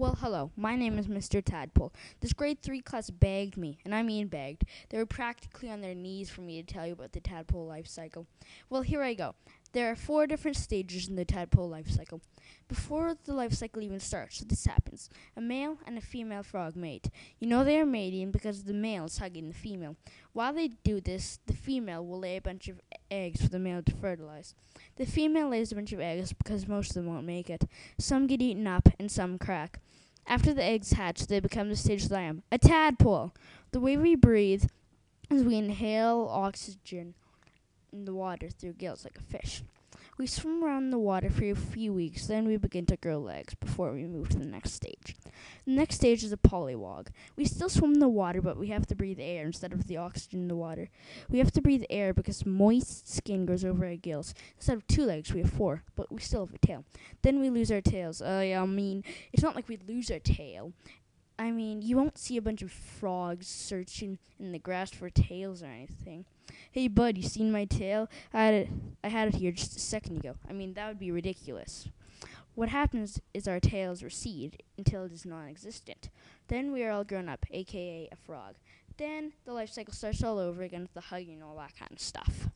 Well, hello. My name is Mr. Tadpole. This grade 3 class begged me, and I mean begged. They were practically on their knees for me to tell you about the tadpole life cycle. Well, here I go. There are four different stages in the tadpole life cycle. Before the life cycle even starts, this happens. A male and a female frog mate. You know they are mating because the male is hugging the female. While they do this, the female will lay a bunch of eggs for the male to fertilize. The female lays a bunch of eggs because most of them won't make it. Some get eaten up and some crack. After the eggs hatch, they become the stage am a tadpole. The way we breathe is we inhale oxygen in the water through gills like a fish. We swim around the water for a few weeks, then we begin to grow legs before we move to the next stage. The next stage is a polywog. We still swim in the water, but we have to breathe air instead of the oxygen in the water. We have to breathe air because moist skin goes over our gills. Instead of two legs, we have four, but we still have a tail. Then we lose our tails. Uh, I mean, it's not like we lose our tail. I mean, you won't see a bunch of frogs searching in the grass for tails or anything. Hey, bud, you seen my tail? I had it. I had it here just a second ago. I mean, that would be ridiculous. What happens is our tails recede until it is non-existent. Then we are all grown up, aka a frog. Then the life cycle starts all over again with the hugging and all that kind of stuff.